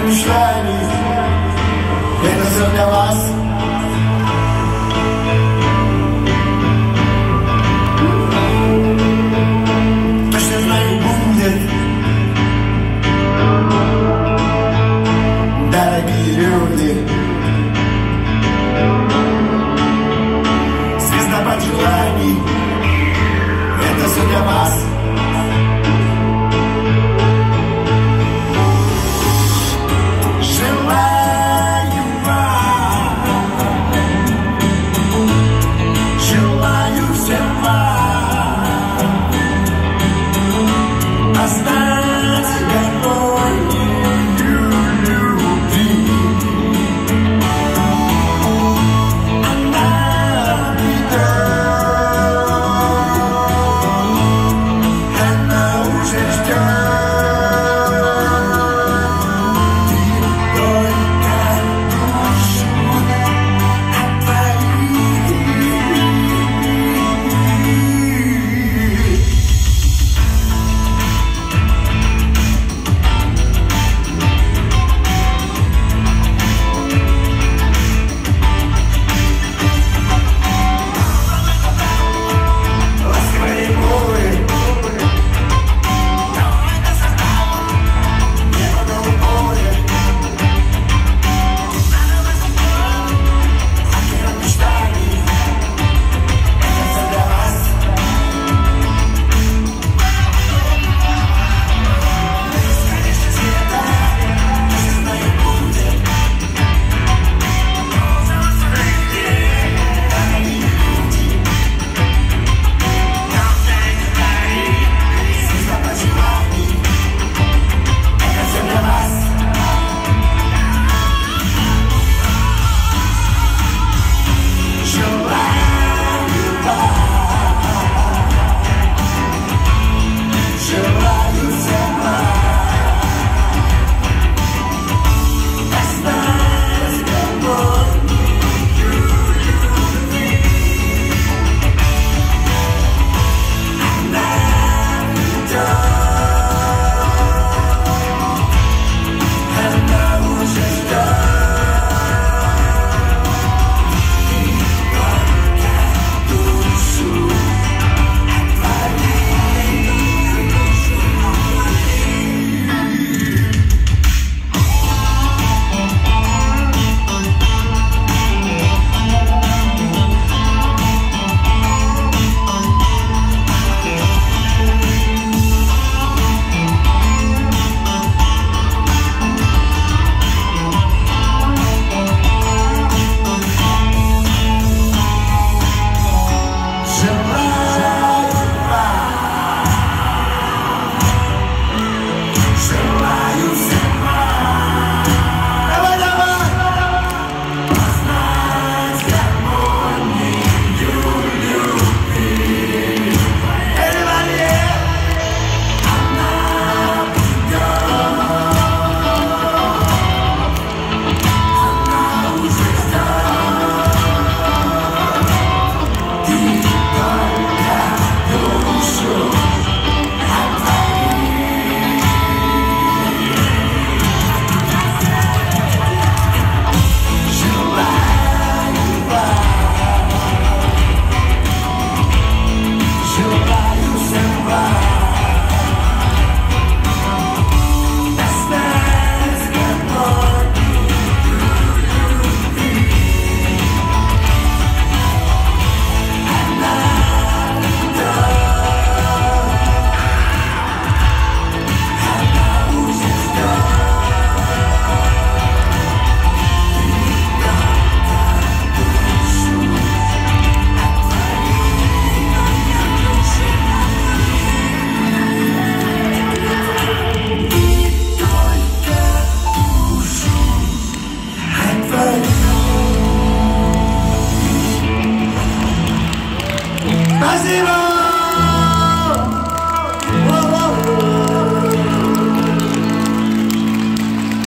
myśleli Jedno zrobię was To Arriba!